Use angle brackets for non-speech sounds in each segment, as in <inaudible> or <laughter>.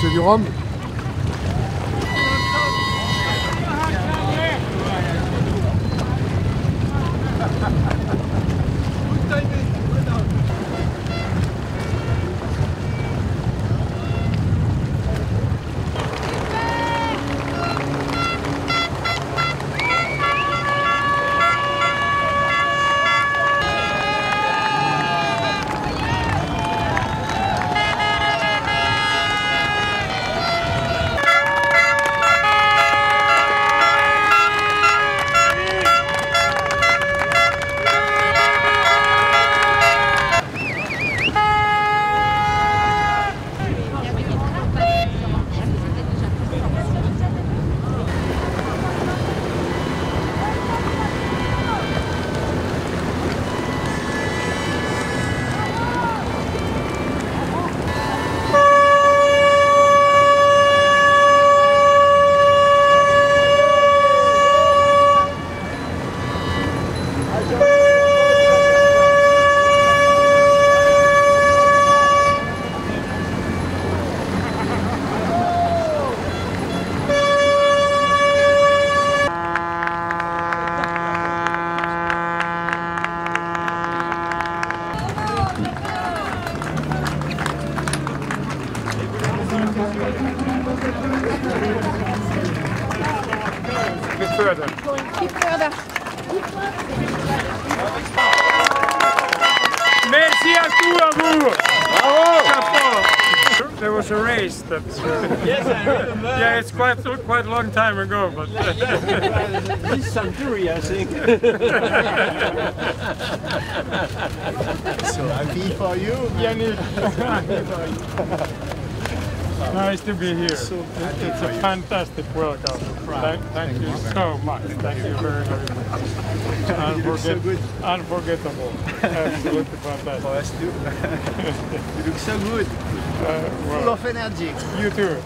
C'est du rhum further. Keep further. Merci à tous à vous. Bravo. Chapeau. There was a race that. Yes, I remember. yeah, it's quite quite a long time ago, but. This century, I think. So happy for you. Yannick. <laughs> nice to be here. It's a fantastic welcome. Thank, thank you so much. Thank you very, very much. <laughs> Unforget- unforgettable. Absolutely <laughs> fantastic. For us too. <laughs> you look so good. Uh, Full of energy. you too.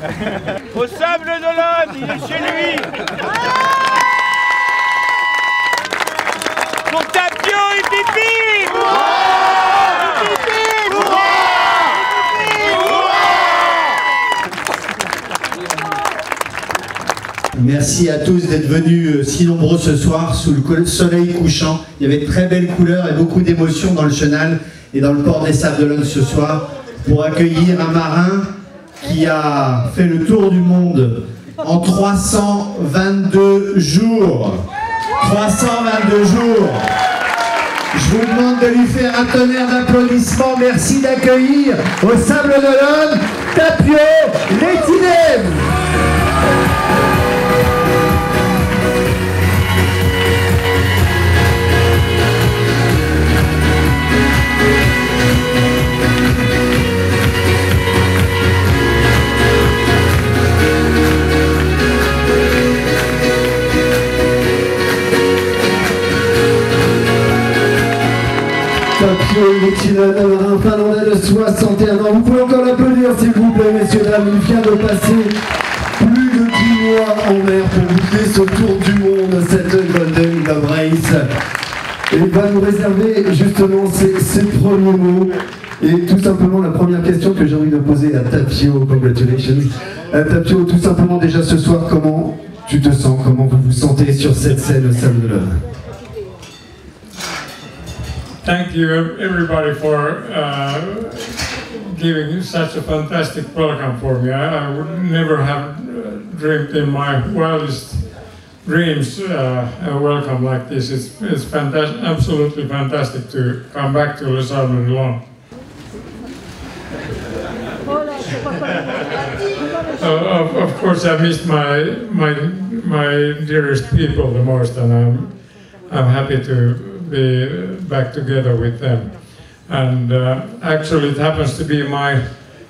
Au sable d'Olonne, il est chez lui. Merci à tous d'être venus euh, si nombreux ce soir sous le soleil couchant. Il y avait de très belles couleurs et beaucoup d'émotions dans le chenal et dans le port des Sables d'Olonne ce soir pour accueillir un marin qui a fait le tour du monde en 322 jours. 322 jours. Je vous demande de lui faire un tonnerre d'applaudissements. Merci d'accueillir au Sable d'Olonne Tapio Letinem. 61 ans. Vous pouvez encore l'applaudir s'il vous plaît, messieurs, dames. Il vient de passer plus de 10 mois en mer pour boucler ce tour du monde, cette Golden Globe Race. Et il va nous réserver justement ses, premiers mots. Et tout simplement, la première question que j'ai envie de poser à Tapio, congratulations. Euh, Tapio, tout simplement déjà ce soir, comment tu te sens, comment vous vous sentez sur cette scène au de l'Olonne Thank you everybody for uh, giving such a fantastic welcome for me. I, I would never have uh, dreamed in my wildest dreams uh, a welcome like this. It's, it's fantastic, absolutely fantastic to come back to Les Sables d'Olonne. Uh, of, of course, I missed my my my dearest people the most, and I'm I'm happy to be back together with them. And uh, actually, it happens to be my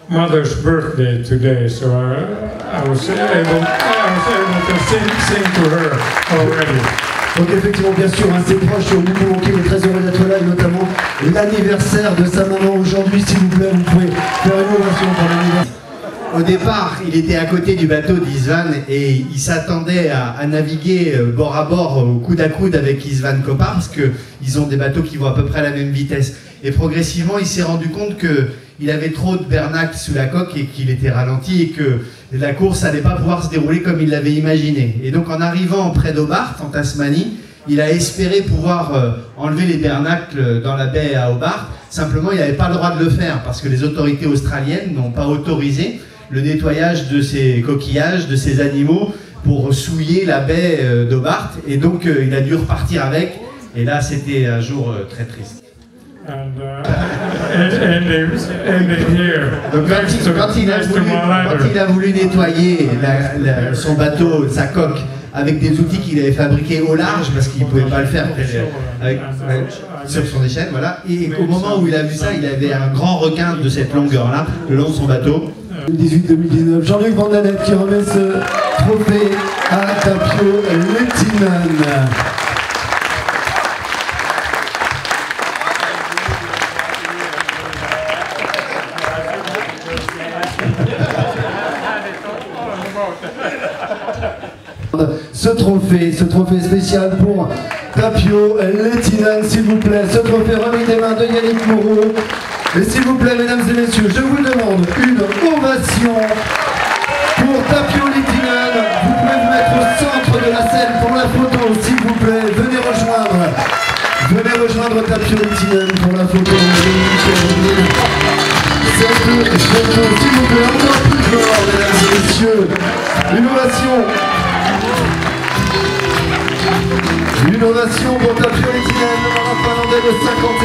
mother's birthday today, so I, I was able I was able to sing, sing to her already. Donc effectivement, bien sûr, hein, c'est proche, vous pouvez manquer, mais très heureux d'être là, et notamment l'anniversaire de sa maman aujourd'hui, s'il vous plaît, vous pouvez faire une ovation pour l'anniversaire. Au départ, il était à côté du bateau d'Isvan et il s'attendait à, naviguer euh, bord à bord, au coude à coude avec Isvan Kopa parce qu'ils ont des bateaux qui vont à peu près à la même vitesse. Et progressivement, il s'est rendu compte que il avait trop de bernacle sous la coque et qu'il était ralenti et que la course n'allait pas pouvoir se dérouler comme il l'avait imaginé. Et donc en arrivant près d'Hobart, en Tasmanie, il a espéré pouvoir euh, enlever les bernacles dans la baie à Hobart. Simplement, il n'avait pas le droit de le faire parce que les autorités australiennes n'ont pas autorisé le nettoyage de ces coquillages, de ces animaux, pour souiller la baie euh, d'Hobart. Et donc, euh, il a dû repartir avec. Et là, c'était un jour euh, très triste. And uh, ending here. Donc, quand, il, quand il a voulu, my quand ladder. il a voulu nettoyer la- la- son bateau, sa coque, avec des outils qu'il avait fabriqués au large, parce qu'il ne pouvait pas le faire avec- avec- sur son échelle, voilà. Et au moment où il a vu ça, il avait un grand requin de cette longueur-là, le long de son bateau. 2018-2019, Jean-Luc Vandanet qui remet ce trophée à Tapio Lettinen. Ce trophée, ce trophée spécial pour Tapio Lettinen, s'il vous plaît. Ce trophée remis des mains de Yannick Moreau. Et s'il vous plaît, mesdames et messieurs, je vous demande une ovation pour Tapio Lettinen. Vous pouvez vous mettre au centre de la scène pour la photo, s'il vous plaît. Venez rejoindre. Venez rejoindre Tapio Lettinen pour la photo. Photo, s'il vous plaît, encore plus fort, mesdames et messieurs. Une ovation. Une ovation pour Tapio le marin finlandais de 50